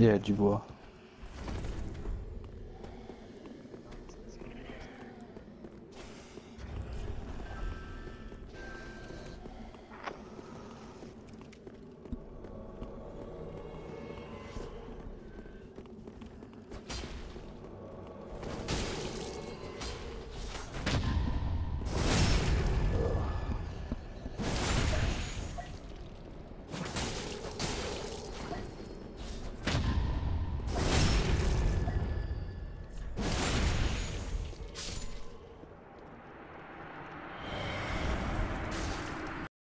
Yeah, du bois.